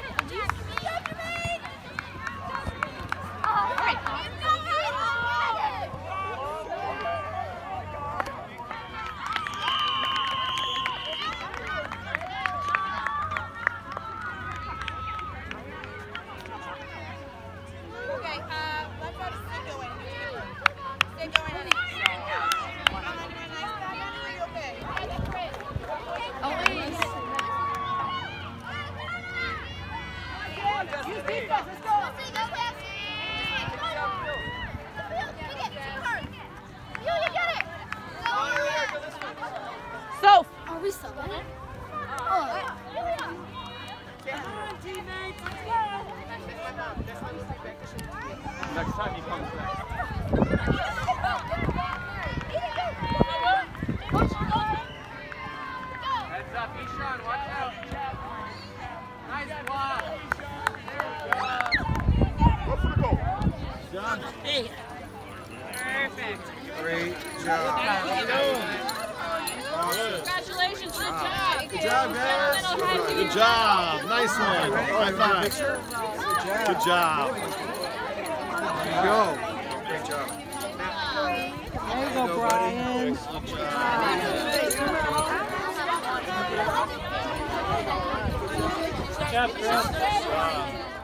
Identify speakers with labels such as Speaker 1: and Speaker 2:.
Speaker 1: Get
Speaker 2: We still winning?
Speaker 3: Next time he comes back. Heads up, Ishan, watch out. Nice block.
Speaker 4: Go for the goal.
Speaker 5: Great job.
Speaker 1: Congratulations, good job.
Speaker 5: Good job, guys.
Speaker 4: Good job. Nice one. High five. Good job.
Speaker 5: There you go. Great job.
Speaker 6: There you go, Brian.
Speaker 1: Good job, Chris.